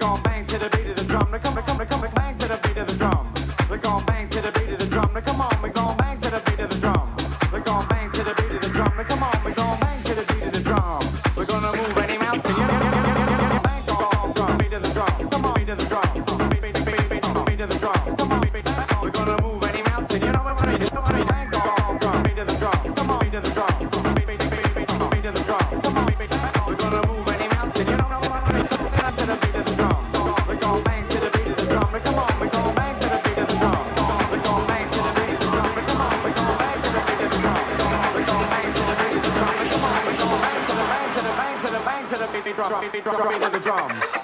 gone bang to the beat of the drum. Now come, now come. baby, drop me to the drums.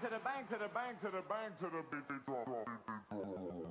to the bank, to the bank, to the bank, to the bank.